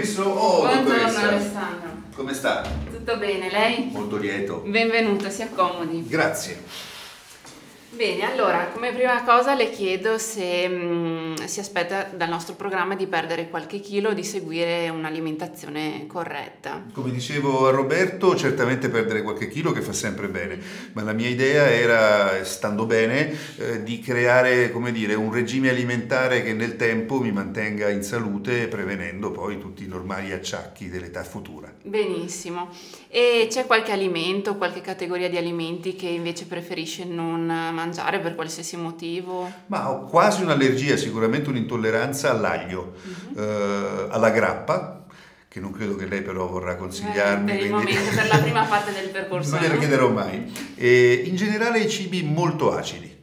Ministro Odo, oh, Buongiorno. Alessandro. Come sta? Tutto bene, lei? Molto lieto. Benvenuto, si accomodi. Grazie. Bene, allora, come prima cosa le chiedo se mh, si aspetta dal nostro programma di perdere qualche chilo, di seguire un'alimentazione corretta. Come dicevo a Roberto, certamente perdere qualche chilo che fa sempre bene, ma la mia idea era, stando bene, eh, di creare, come dire, un regime alimentare che nel tempo mi mantenga in salute, prevenendo poi tutti i normali acciacchi dell'età futura. Benissimo. E c'è qualche alimento, qualche categoria di alimenti che invece preferisce non mangiare per qualsiasi motivo? Ma ho quasi un'allergia, sicuramente un'intolleranza all'aglio, uh-huh. eh, alla grappa, che non credo che lei però vorrà consigliarmi. Eh, per il quindi... momento, per la prima parte del percorso. non glielo chiederò mai. E in generale i cibi molto acidi.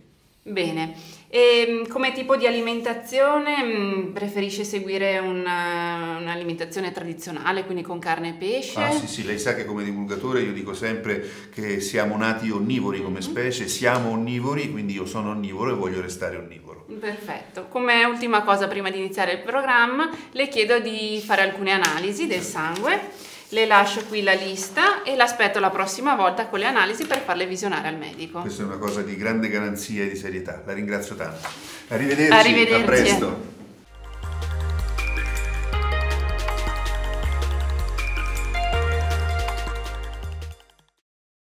Bene. E mm, come tipo di alimentazione mm, preferisce seguire una, un'alimentazione tradizionale, quindi con carne e pesce? Ah sì, sì, lei sa che come divulgatore io dico sempre che siamo nati onnivori come mm-hmm. specie, siamo onnivori, quindi io sono onnivoro e voglio restare onnivoro. Perfetto. Come ultima cosa prima di iniziare il programma le chiedo di fare alcune analisi del sangue le lascio qui la lista e l'aspetto la prossima volta con le analisi per farle visionare al medico. Questa è una cosa di grande garanzia e di serietà. La ringrazio tanto. Arrivederci, Arrivederci. a presto.